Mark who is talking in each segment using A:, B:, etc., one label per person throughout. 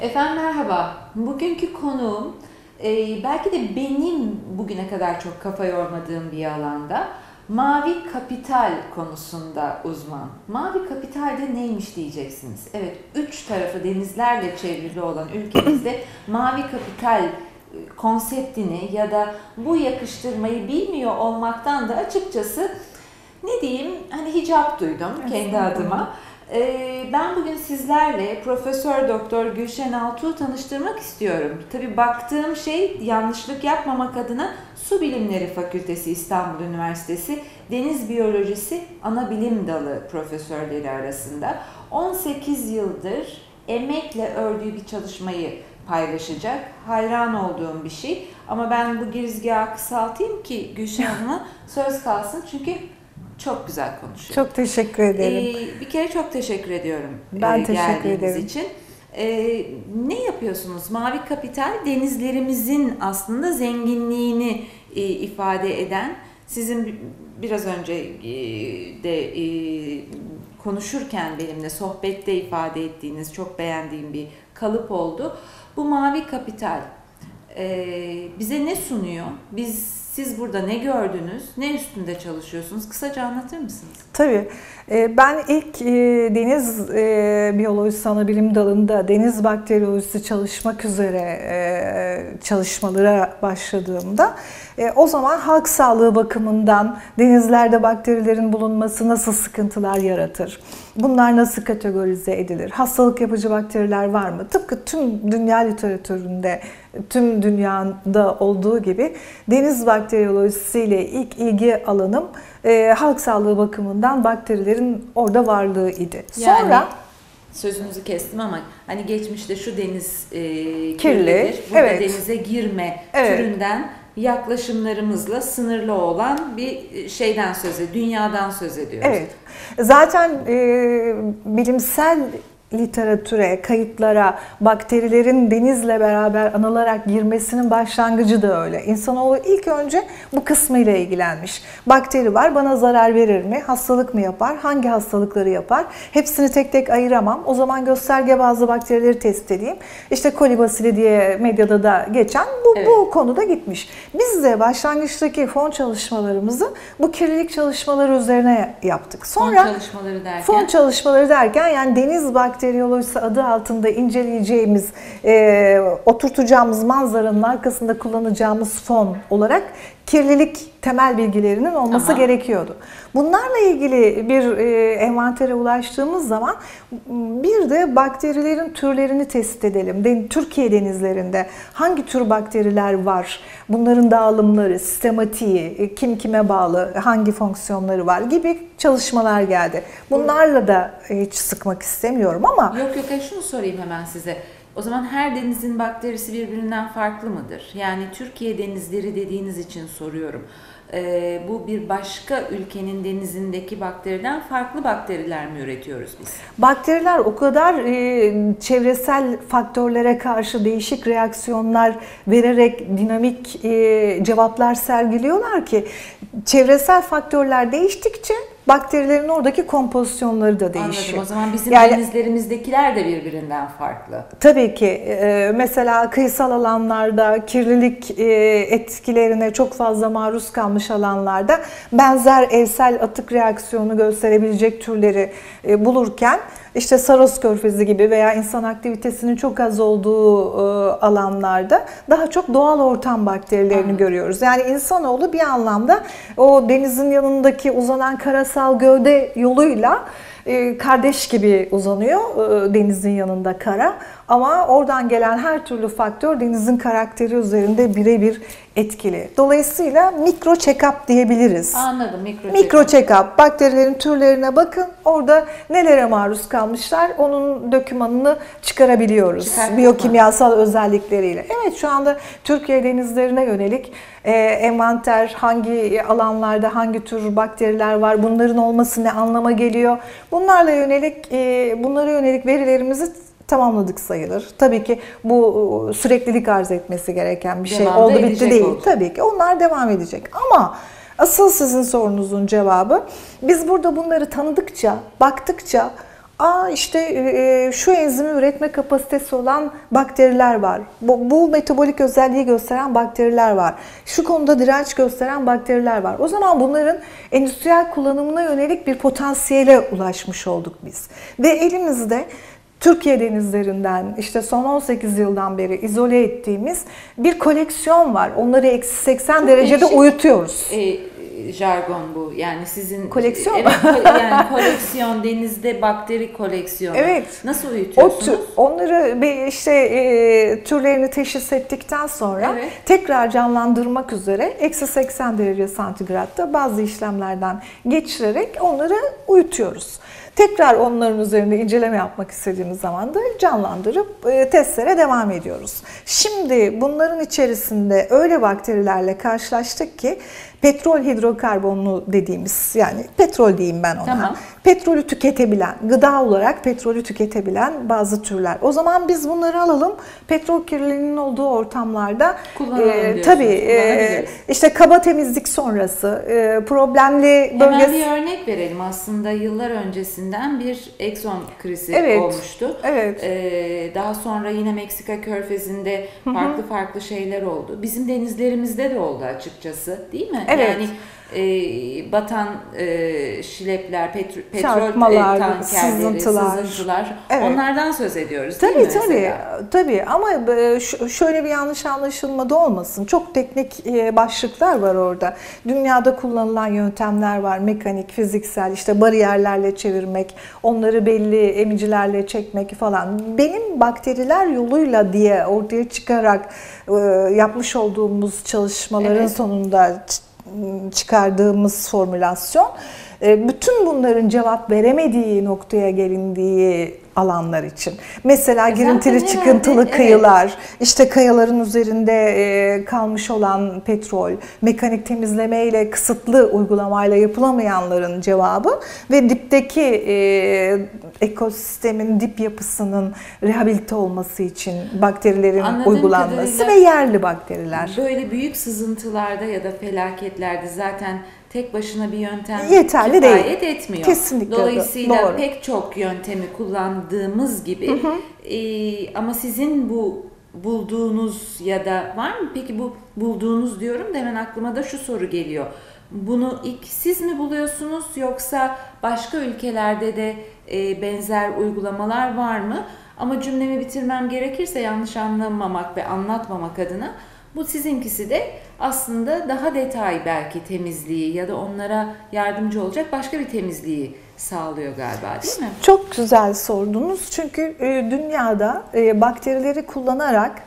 A: Efendim merhaba. Bugünkü konuğum e, belki de benim bugüne kadar çok kafa yormadığım bir alanda mavi kapital konusunda uzman. Mavi kapital de neymiş diyeceksiniz. Evet, üç tarafı denizlerle çevrili olan ülkemizde mavi kapital e, konseptini ya da bu yakıştırmayı bilmiyor olmaktan da açıkçası ne diyeyim hani hicap duydum kendi adıma. Ee, ben bugün sizlerle Profesör Doktor Gülşen Altuğ'u tanıştırmak istiyorum. Tabii baktığım şey yanlışlık yapmamak adına Su Bilimleri Fakültesi İstanbul Üniversitesi Deniz Biyolojisi Ana Bilim Dalı profesörleri arasında 18 yıldır emekle ördüğü bir çalışmayı paylaşacak. Hayran olduğum bir şey. Ama ben bu girizgahı kısaltayım ki Gülşen Hanım'a söz kalsın. Çünkü çok güzel konuşuyor.
B: Çok teşekkür ederim.
A: Ee, bir kere çok teşekkür ediyorum
B: Ben
A: e,
B: teşekkür ederim.
A: için. Ee, ne yapıyorsunuz? Mavi Kapital denizlerimizin aslında zenginliğini e, ifade eden, sizin bi- biraz önce e, de e, konuşurken benimle sohbette ifade ettiğiniz çok beğendiğim bir kalıp oldu. Bu Mavi Kapital e, bize ne sunuyor? Biz siz burada ne gördünüz? Ne üstünde çalışıyorsunuz? Kısaca anlatır mısınız?
B: Tabii. Ee, Ben ilk e, deniz e, biyolojisi ana bilim dalında deniz bakteriyolojisi çalışmak üzere e, çalışmalara başladığımda e, o zaman halk sağlığı bakımından denizlerde bakterilerin bulunması nasıl sıkıntılar yaratır? Bunlar nasıl kategorize edilir? Hastalık yapıcı bakteriler var mı? Tıpkı tüm dünya literatüründe, tüm dünyada olduğu gibi deniz bakteriyolojisiyle ilk ilgi alanım e, halk sağlığı bakımından bakterilerin orada varlığı idi.
A: Yani
B: Sonra
A: sözünüzü kestim ama hani geçmişte şu deniz e,
B: Kirli,
A: kirlidir, burada
B: evet.
A: denize girme
B: Evet.
A: türünden yaklaşımlarımızla sınırlı olan bir şeyden söz ediyoruz, dünyadan söz ediyoruz.
B: Evet. Zaten e, bilimsel literatüre, kayıtlara bakterilerin denizle beraber anılarak girmesinin başlangıcı da öyle. İnsanoğlu ilk önce bu kısmıyla ilgilenmiş. Bakteri var, bana zarar verir mi? Hastalık mı yapar? Hangi hastalıkları yapar? Hepsini tek tek ayıramam. O zaman gösterge bazı bakterileri test edeyim. İşte kolibasili diye medyada da geçen bu,
A: Evet.
B: bu konuda gitmiş. Biz de başlangıçtaki fon çalışmalarımızı bu kirlilik çalışmaları üzerine yaptık.
A: Fon
B: Sonra
A: çalışmaları derken
B: Fon çalışmaları derken yani deniz bakteriyolojisi adı altında inceleyeceğimiz, e, oturtacağımız manzaranın arkasında kullanacağımız fon olarak kirlilik temel bilgilerinin olması
A: Tamam.
B: gerekiyordu. Bunlarla ilgili bir e, envantere ulaştığımız zaman bir de bakterilerin türlerini tespit edelim. Den- Türkiye denizlerinde hangi tür bakteriler var? Bunların dağılımları, sistematiği, e, kim kime bağlı, hangi fonksiyonları var gibi çalışmalar geldi. Bunlarla da hiç sıkmak istemiyorum ama
A: Yok yok şunu sorayım hemen size. O zaman her denizin bakterisi birbirinden farklı mıdır? Yani Türkiye denizleri dediğiniz için soruyorum. Ee, bu bir başka ülkenin denizindeki bakteriden farklı bakteriler mi üretiyoruz biz?
B: Bakteriler o kadar e, çevresel faktörlere karşı değişik reaksiyonlar vererek dinamik e, cevaplar sergiliyorlar ki çevresel faktörler değiştikçe bakterilerin oradaki kompozisyonları da değişiyor.
A: Anladım. O zaman bizim
B: Yani-
A: denizlerimizdekiler de birbirinden farklı.
B: Tabii ki e, mesela kıyısal alanlarda kirlilik e, etkilerine çok fazla maruz kalmış alanlarda benzer evsel atık reaksiyonu gösterebilecek türleri e, bulurken işte Saros Körfezi gibi veya insan aktivitesinin çok az olduğu e, alanlarda daha çok doğal ortam bakterilerini
A: Anladım.
B: görüyoruz. Yani insanoğlu bir anlamda o denizin yanındaki uzanan karasal gövde yoluyla e, kardeş gibi uzanıyor e, denizin yanında kara. Ama oradan gelen her türlü faktör denizin karakteri üzerinde birebir etkili. Dolayısıyla mikro check-up diyebiliriz.
A: Anladım. Mikro,
B: Mikro check-up, bakterilerin türlerine bakın. Orada nelere maruz kalmışlar onun dokümanını çıkarabiliyoruz.
A: Çıkarttık mı?
B: Biyokimyasal özellikleriyle. Evet şu anda Türkiye denizlerine yönelik e, envanter, hangi alanlarda hangi tür bakteriler var, bunların olması ne anlama geliyor. Bunlarla yönelik, e, bunlara yönelik verilerimizi tamamladık sayılır. Tabii ki bu e, süreklilik arz etmesi gereken bir şey.
A: Devam da
B: Oldu bitti değil.
A: oldu.
B: Tabii ki onlar devam edecek. Ama asıl sizin sorunuzun cevabı biz burada bunları tanıdıkça, baktıkça Aa işte e, şu enzimi üretme kapasitesi olan bakteriler var. Bu, bu metabolik özelliği gösteren bakteriler var. Şu konuda direnç gösteren bakteriler var. O zaman bunların endüstriyel kullanımına yönelik bir potansiyele ulaşmış olduk biz. Ve elimizde Türkiye denizlerinden işte son 18 yıldan beri izole ettiğimiz bir koleksiyon var. Onları eksi 80
A: Çok
B: derecede
A: değişik.
B: uyutuyoruz.
A: E, jargon bu. Yani sizin
B: Koleksiyon?
A: Evet, yani koleksiyon denizde bakteri koleksiyonu.
B: Evet.
A: Nasıl
B: O
A: uyutuyorsunuz?
B: tür, onları bir işte e, türlerini teşhis ettikten sonra
A: Evet.
B: tekrar canlandırmak üzere eksi 80 derece santigratta bazı işlemlerden geçirerek onları uyutuyoruz. Tekrar onların üzerinde inceleme yapmak istediğimiz zaman da canlandırıp e, testlere devam ediyoruz. Şimdi bunların içerisinde öyle bakterilerle karşılaştık ki petrol hidrokarbonlu dediğimiz yani petrol diyeyim ben ona.
A: Tamam.
B: Petrolü tüketebilen, gıda olarak petrolü tüketebilen bazı türler. O zaman biz bunları alalım. Petrol kirliliğinin olduğu ortamlarda
A: Kullanalım diyorsunuz,
B: tabii e, işte kaba temizlik sonrası e, problemli
A: Hemen
B: bölgesi
A: bir örnek verelim. Aslında yıllar öncesinden bir Exxon krizi
B: Evet.
A: olmuştu.
B: Evet.
A: Ee, daha sonra yine Meksika körfezinde farklı farklı şeyler oldu. Bizim denizlerimizde de oldu açıkçası değil mi?
B: Evet.
A: Yani e, batan e, şilepler, petro, petrol e, tankerleri,
B: sızıntılar.
A: sızıntılar.
B: Evet.
A: Onlardan söz ediyoruz değil
B: Tabii
A: mi
B: tabii
A: mesela?
B: tabii ama e, şöyle bir yanlış anlaşılma da olmasın. Çok teknik e, başlıklar var orada. Dünyada kullanılan yöntemler var. Mekanik, fiziksel, işte bariyerlerle çevirmek, onları belli emicilerle çekmek falan. Benim bakteriler yoluyla diye ortaya çıkarak e, yapmış olduğumuz çalışmaların
A: Evet.
B: sonunda çıkardığımız formülasyon e, bütün bunların cevap veremediği noktaya gelindiği alanlar için. Mesela
A: E
B: girintili çıkıntılı
A: evet.
B: kıyılar, işte kayaların üzerinde e, kalmış olan petrol, mekanik temizleme ile kısıtlı uygulamayla yapılamayanların cevabı ve dipteki e, ekosistemin dip yapısının rehabilite olması için bakterilerin
A: Anladığım
B: uygulanması ve yerli bakteriler.
A: Böyle büyük sızıntılarda ya da felaketlerde zaten tek başına bir yöntem
B: Yeterli
A: kifayet
B: değil.
A: etmiyor.
B: Kesinlikle
A: Dolayısıyla
B: doğru.
A: pek çok yöntemi kullandığımız gibi e, ama sizin bu bulduğunuz ya da var mı peki bu bulduğunuz diyorum da hemen aklıma da şu soru geliyor. Bunu ilk siz mi buluyorsunuz yoksa başka ülkelerde de e, benzer uygulamalar var mı? Ama cümlemi bitirmem gerekirse yanlış anlamamak ve anlatmamak adına bu sizinkisi de aslında daha detay belki temizliği ya da onlara yardımcı olacak başka bir temizliği sağlıyor galiba değil mi?
B: Çok güzel sordunuz. Çünkü e, dünyada e, bakterileri kullanarak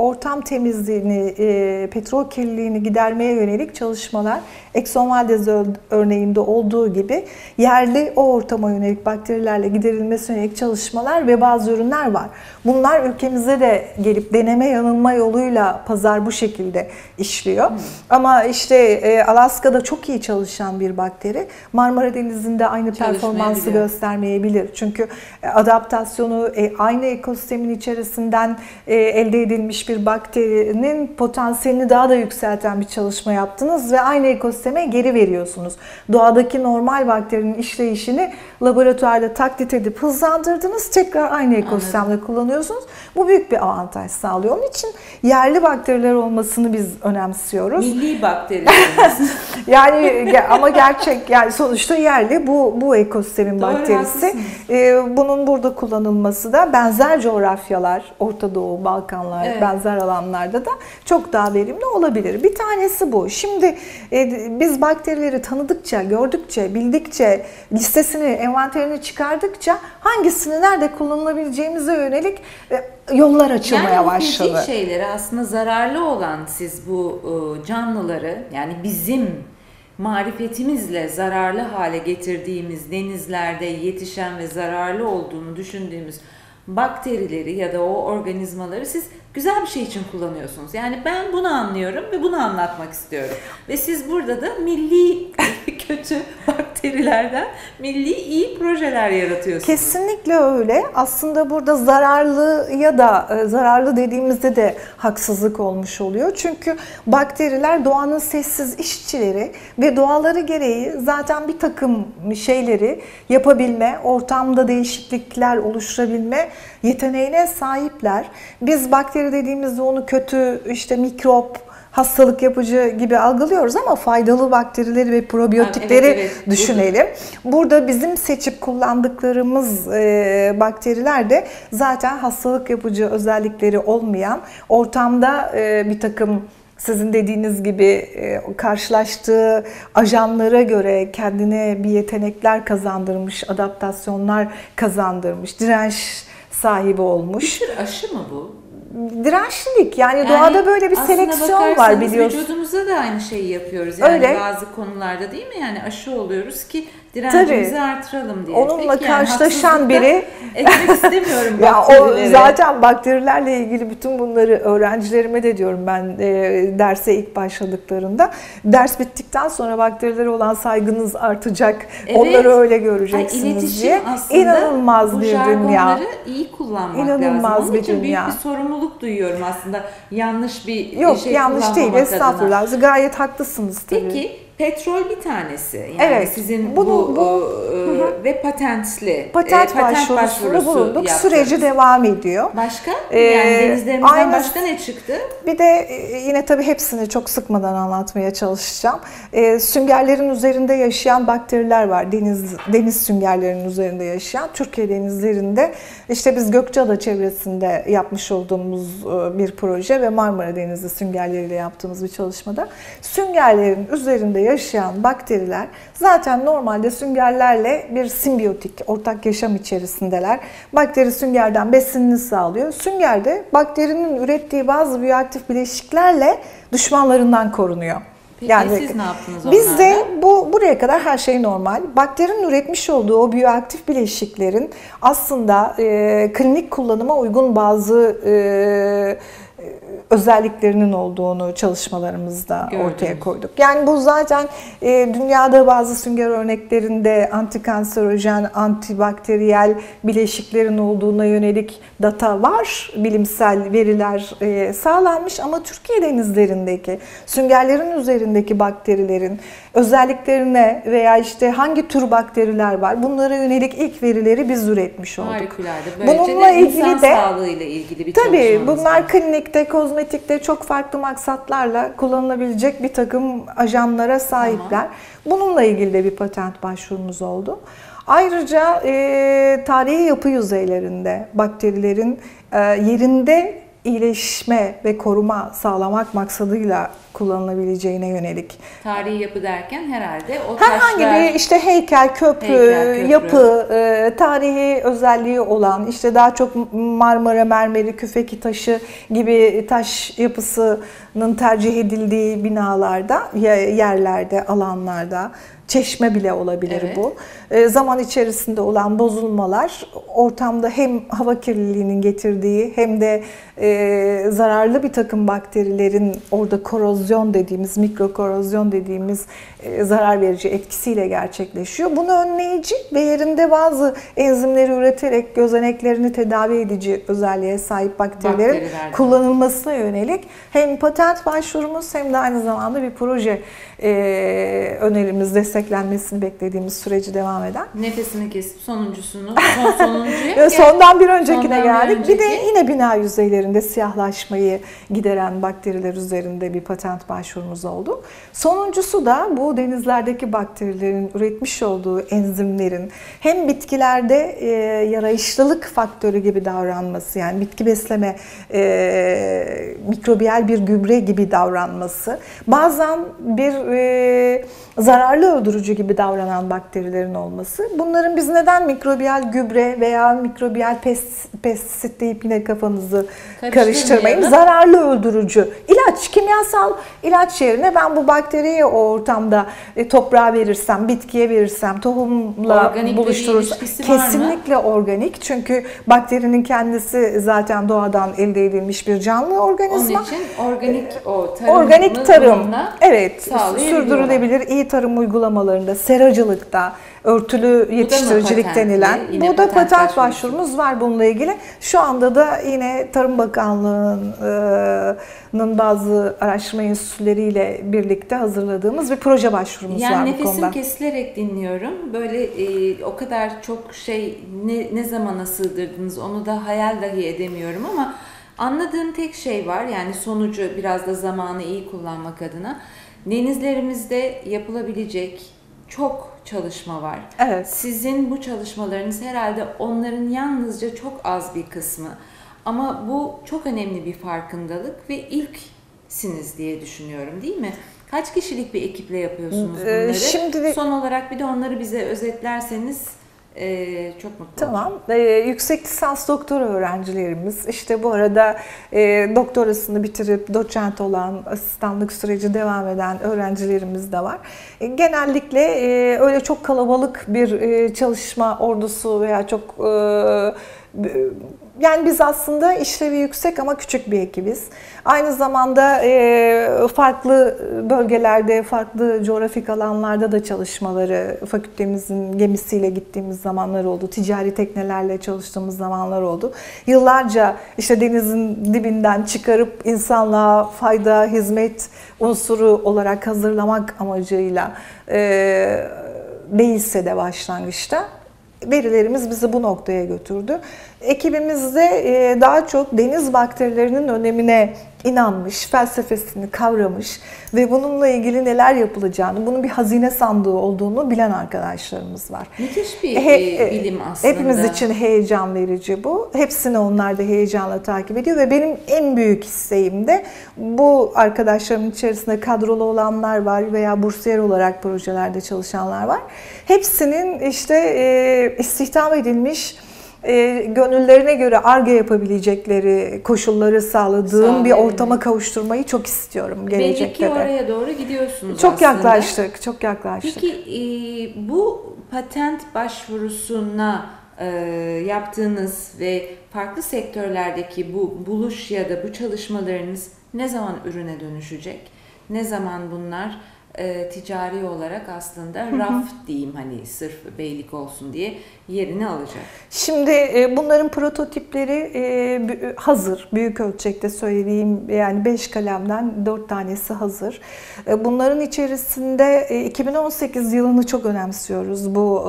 B: ortam temizliğini, e, petrol kirliliğini gidermeye yönelik çalışmalar Exxon Valdez ör- örneğinde olduğu gibi yerli o ortama yönelik bakterilerle giderilmesine yönelik çalışmalar ve bazı ürünler var. Bunlar ülkemize de gelip deneme yanılma yoluyla pazar bu şekilde işliyor. Ama işte e, Alaska'da çok iyi çalışan bir bakteri Marmara Denizi'nde aynı performansı göstermeyebilir. Çünkü e, adaptasyonu e, aynı ekosistemin içerisinden e, elde edilmiş bir bakterinin potansiyelini daha da yükselten bir çalışma yaptınız ve aynı ekosisteme geri veriyorsunuz. Doğadaki normal bakterinin işleyişini laboratuvarda taklit edip hızlandırdınız. Tekrar aynı ekosistemde kullanıyorsunuz. Bu büyük bir avantaj sağlıyor. Onun için yerli bakteriler olmasını biz önemsiyoruz.
A: Milli bakterilerimiz.
B: Yani ama gerçek yani sonuçta yerli bu bu ekosistemin
A: Doğru,
B: bakterisi. Ee, bunun burada kullanılması da benzer coğrafyalar, Orta Doğu, Balkanlar,
A: Evet.
B: Benzer alanlarda da çok daha verimli olabilir. Bir tanesi bu. Şimdi e, biz bakterileri tanıdıkça, gördükçe, bildikçe, listesini, envanterini çıkardıkça hangisini nerede kullanılabileceğimize yönelik e, yollar açılmaya
A: yani
B: başladı.
A: fizik şeyleri aslında zararlı olan siz bu e, canlıları yani bizim marifetimizle zararlı hale getirdiğimiz denizlerde yetişen ve zararlı olduğunu düşündüğümüz bakterileri ya da o organizmaları siz güzel bir şey için kullanıyorsunuz. Yani ben bunu anlıyorum ve bunu anlatmak istiyorum. Ve siz burada da milli kötü bakterilerden milli iyi projeler yaratıyorsunuz.
B: Kesinlikle öyle. Aslında burada zararlı ya da e, zararlı dediğimizde de haksızlık olmuş oluyor. Çünkü bakteriler doğanın sessiz işçileri ve doğaları gereği zaten bir takım şeyleri yapabilme, ortamda değişiklikler oluşturabilme yeteneğine sahipler. Biz bakteri dediğimizde onu kötü, işte mikrop, hastalık yapıcı gibi algılıyoruz ama faydalı bakterileri ve probiyotikleri
A: Evet, evet.
B: düşünelim. Burada bizim seçip kullandıklarımız e, bakteriler de zaten hastalık yapıcı özellikleri olmayan ortamda e, bir takım sizin dediğiniz gibi e, karşılaştığı ajanlara göre kendine bir yetenekler kazandırmış, adaptasyonlar kazandırmış, direnç sahibi
A: Bir
B: olmuş.
A: tür aşı mı bu?
B: Dirençlilik yani,
A: Yani
B: doğada böyle bir seleksiyon var biliyorsun.
A: Vücudumuza da aynı şeyi yapıyoruz. Yani
B: Öyle.
A: bazı konularda değil mi? Yani aşı oluyoruz ki direncimizi artıralım diye.
B: Onunla
A: Peki
B: karşılaşan biri
A: etmek istemiyorum
B: Ya o zaten bakterilerle ilgili bütün bunları öğrencilerime de diyorum ben e, derse ilk başladıklarında. Ders bittikten sonra bakterilere olan saygınız artacak.
A: Evet.
B: Onları öyle
A: Ay,
B: göreceksiniz
A: iletişim
B: diye. İnanılmaz bir dünya.
A: iyi kullanmak
B: İnanılmaz
A: lazım. Onun
B: bir
A: için
B: dünya.
A: büyük bir sorumluluk duyuyorum aslında. Yanlış bir
B: Yok
A: şey
B: yanlış değil
A: adına.
B: estağfurullah. Gayet haklısınız tabii.
A: Peki petrol bir tanesi. Yani
B: Evet,
A: sizin
B: bunu-
A: bu,
B: bu-
A: e, ve patentli.
B: Patent,
A: e, patent başvurusu
B: bulunduk.
A: yaptınız.
B: Süreci devam ediyor.
A: Başka?
B: Ee,
A: yani denizlerimizden
B: aynı-
A: başka ne çıktı?
B: Bir de e, yine tabii hepsini çok sıkmadan anlatmaya çalışacağım. E, süngerlerin üzerinde yaşayan bakteriler var. Deniz deniz süngerlerinin üzerinde yaşayan Türkiye denizlerinde işte biz Gökçeada çevresinde yapmış olduğumuz e, bir proje ve Marmara Denizi süngerleriyle yaptığımız bir çalışmada süngerlerin üzerinde yaşayan bakteriler zaten normalde süngerlerle bir simbiyotik ortak yaşam içerisindeler. Bakteri süngerden besinini sağlıyor. Sünger de bakterinin ürettiği bazı biyoaktif bileşiklerle düşmanlarından korunuyor.
A: Peki siz ne yaptınız
B: Biz de
A: onlarla?
B: bu buraya kadar her şey normal. Bakterinin üretmiş olduğu o biyoaktif bileşiklerin aslında e, klinik kullanıma uygun bazı e, özelliklerinin olduğunu çalışmalarımızda
A: Gördünüz.
B: ortaya koyduk. Yani bu zaten e, dünyada bazı sünger örneklerinde antikanserojen, antibakteriyel bileşiklerin olduğuna yönelik data var. Bilimsel veriler e, sağlanmış ama Türkiye denizlerindeki süngerlerin üzerindeki bakterilerin özelliklerine veya işte hangi tür bakteriler var bunlara yönelik ilk verileri biz üretmiş olduk.
A: Harikulade. Böylece
B: Bununla
A: de
B: ilgili
A: insan
B: de-
A: sağlığıyla ilgili bir
B: Tabii bunlar
A: var.
B: klinikte, kozmetikte çok farklı maksatlarla kullanılabilecek bir takım ajanlara sahipler. Bununla ilgili de bir patent başvurumuz oldu. Ayrıca e, tarihi yapı yüzeylerinde bakterilerin e, yerinde iyileşme ve koruma sağlamak maksadıyla kullanılabileceğine yönelik
A: Tarihi yapı derken herhalde o
B: Herhangi
A: taşlar...
B: bir işte heykel, köprü,
A: Heykel, köprü.
B: yapı, e, tarihi özelliği olan işte daha çok Marmara mermeri, küfeki taşı gibi taş yapısının tercih edildiği binalarda, ye- yerlerde, alanlarda çeşme bile olabilir
A: Evet.
B: bu. E, zaman içerisinde olan bozulmalar ortamda hem hava kirliliğinin getirdiği hem de e, zararlı bir takım bakterilerin orada korozyon dediğimiz, mikrokorozyon dediğimiz zarar verici etkisiyle gerçekleşiyor. Bunu önleyici ve yerinde bazı enzimleri üreterek gözeneklerini tedavi edici özelliğe sahip bakterilerin
A: Bakterilerden.
B: kullanılmasına yönelik hem patent başvurumuz hem de aynı zamanda bir proje e, önerimiz desteklenmesini beklediğimiz süreci devam eden.
A: Nefesini kesip sonuncusunu, son sonuncuya
B: sondan bir öncekine
A: Sondan bir
B: geldik. Bir de
A: önceki.
B: yine bina yüzeylerinde siyahlaşmayı gideren bakteriler üzerinde bir patent başvurumuz oldu. Sonuncusu da bu denizlerdeki bakterilerin üretmiş olduğu enzimlerin hem bitkilerde e, yarayışlılık faktörü gibi davranması yani bitki besleme e, mikrobiyal bir gübre gibi davranması bazen bir e, zararlı öldürücü gibi davranan bakterilerin olması. Bunların biz neden mikrobiyal gübre veya mikrobiyal pes, pestisit deyip yine kafanızı karıştırmayın. Zararlı öldürücü. ilaç, kimyasal ilaç yerine ben bu bakteriyi o ortamda e, toprağa verirsem, bitkiye verirsem, tohumla
A: Organik mı?
B: kesinlikle organik. Çünkü bakterinin kendisi zaten doğadan elde edilmiş bir canlı
A: Onun
B: organizma.
A: için organik o tarım
B: Organik tarım, evet, sürdürülebilir iyi tarım uygulamaları uygulamalarında, seracılıkta, örtülü yetiştiricilik
A: patentli?
B: denilen.
A: Yine
B: bu da
A: patent
B: patent başvurumuz var bununla ilgili. Şu anda da yine Tarım Bakanlığı'nın bazı araştırma enstitüleriyle birlikte hazırladığımız bir proje başvurumuz var
A: Yani
B: bu
A: nefesim
B: konuda.
A: kesilerek dinliyorum. Böyle e, o kadar çok şey ne, ne zamana sığdırdınız onu da hayal dahi edemiyorum ama anladığım tek şey var. Yani sonucu biraz da zamanı iyi kullanmak adına. Denizlerimizde yapılabilecek çok çalışma var.
B: Evet.
A: Sizin bu çalışmalarınız herhalde onların yalnızca çok az bir kısmı. Ama bu çok önemli bir farkındalık ve ilksiniz diye düşünüyorum değil mi? Kaç kişilik bir ekiple yapıyorsunuz
B: Ee,
A: bunları?
B: şimdi-
A: Son olarak bir de onları bize özetlerseniz e, çok mutlu.
B: Tamam. Ee, yüksek lisans doktora öğrencilerimiz işte bu arada e, doktorasını bitirip doçent olan asistanlık süreci devam eden öğrencilerimiz de var. E, genellikle e, öyle çok kalabalık bir e, çalışma ordusu veya çok e, yani biz aslında işlevi yüksek ama küçük bir ekibiz. Aynı zamanda e, farklı bölgelerde, farklı coğrafik alanlarda da çalışmaları, fakültemizin gemisiyle gittiğimiz zamanlar oldu. Ticari teknelerle çalıştığımız zamanlar oldu. Yıllarca işte denizin dibinden çıkarıp insanlığa fayda, hizmet unsuru olarak hazırlamak amacıyla e, değilse de başlangıçta verilerimiz bizi bu noktaya götürdü. Ekibimizde e, daha çok deniz bakterilerinin önemine inanmış, felsefesini kavramış ve bununla ilgili neler yapılacağını, bunun bir hazine sandığı olduğunu bilen arkadaşlarımız var.
A: Müthiş bir
B: He-
A: e, bilim aslında.
B: Hepimiz için heyecan verici bu. Hepsini onlar da heyecanla takip ediyor ve benim en büyük isteğim de bu arkadaşlarımın içerisinde kadrolu olanlar var veya bursiyer olarak projelerde çalışanlar var. Hepsinin işte e, istihdam edilmiş e, gönüllerine göre arge yapabilecekleri koşulları sağladığım bir
A: Sağlayabilir.
B: ortama kavuşturmayı çok istiyorum gelecekte
A: ki
B: de.
A: oraya doğru gidiyorsunuz
B: Çok
A: aslında.
B: yaklaştık, çok yaklaştık.
A: Peki e, bu patent başvurusuna e, yaptığınız ve farklı sektörlerdeki bu buluş ya da bu çalışmalarınız ne zaman ürüne dönüşecek? Ne zaman bunlar e, ticari olarak aslında raf diyeyim hani sırf beylik olsun diye yerini alacak?
B: Şimdi e, bunların prototipleri e, hazır. Büyük ölçekte söyleyeyim yani 5 kalemden 4 tanesi hazır. E, Bunların içerisinde e, 2018 yılını çok önemsiyoruz bu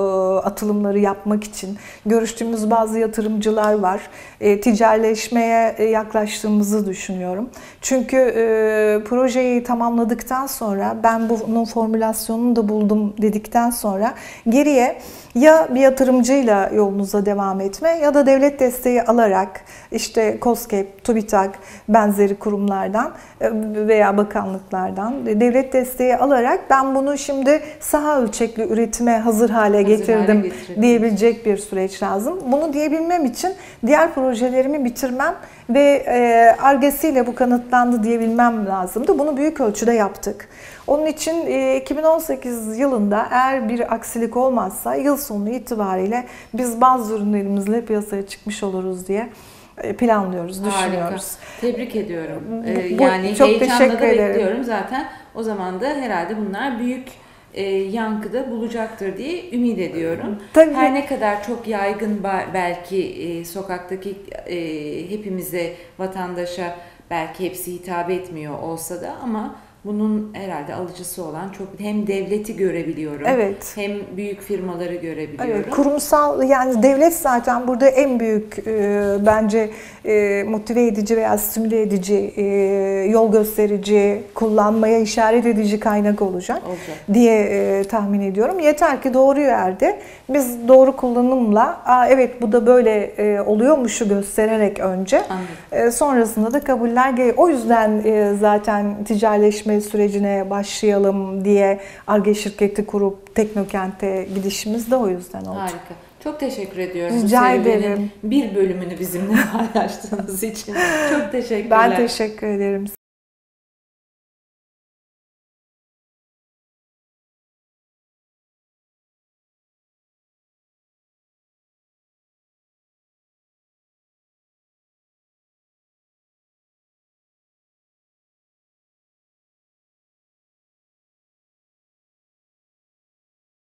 B: atılımları yapmak için. Görüştüğümüz bazı yatırımcılar var. Ticaretleşmeye yaklaştığımızı düşünüyorum. Çünkü projeyi tamamladıktan sonra ben bunun formülasyonunu da buldum dedikten sonra geriye ya bir yatırımcıyla yolunuza devam etme ya da devlet desteği alarak işte COSGAP, TÜBİTAK benzeri kurumlardan e, veya bakanlıklardan devlet desteği alarak ben bunu şimdi saha ölçekli üretime hazır hale
A: Hazır
B: getirdim
A: hale
B: diyebilecek bir süreç lazım. Bunu diyebilmem için diğer projelerimi bitirmem ve e, argesiyle bu kanıtlandı diyebilmem lazımdı. Bunu büyük ölçüde yaptık. Onun için e, 2018 yılında eğer bir aksilik olmazsa yıl sonu itibariyle biz bazı ürünlerimizle piyasaya çıkmış oluruz diye e, planlıyoruz,
A: Harika.
B: düşünüyoruz.
A: Tebrik ediyorum.
B: Bu-
A: Ee,
B: bu-
A: yani
B: çok
A: heyecanla
B: teşekkür
A: da
B: ederim.
A: bekliyorum zaten. O zaman da herhalde bunlar büyük e, yankıda bulacaktır diye ümit ediyorum.
B: Tabii.
A: Her ne kadar çok yaygın belki e, sokaktaki e, hepimize, vatandaşa belki hepsi hitap etmiyor olsa da ama bunun herhalde alıcısı olan çok hem devleti görebiliyorum.
B: Evet.
A: Hem büyük firmaları görebiliyorum.
B: Evet, kurumsal yani devlet zaten burada en büyük e, bence e, motive edici veya stimüle edici, e, yol gösterici, kullanmaya işaret edici kaynak olacak
A: olacak.
B: diye e, tahmin ediyorum. Yeter ki doğru yerde biz doğru kullanımla Aa, evet bu da böyle e, oluyormuşu göstererek önce
A: Anladım.
B: e, sonrasında da kabuller geliyor. O yüzden e, zaten ticaretleşme sürecine başlayalım diye ARGE şirketi kurup Teknokent'e gidişimiz de o yüzden oldu.
A: Harika. Çok teşekkür ediyorum.
B: Rica ederim.
A: Bir bölümünü bizimle paylaştığınız için. Çok teşekkürler.
B: Ben teşekkür ederim.